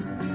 Thank you.